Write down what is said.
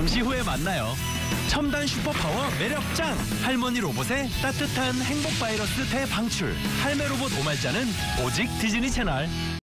잠시 후에 만나요. 첨단 슈퍼파워 매력 짱. 할머니 로봇의 따뜻한 행복 바이러스 대방출. 할매 로봇 오말자는 오직 디즈니 채널.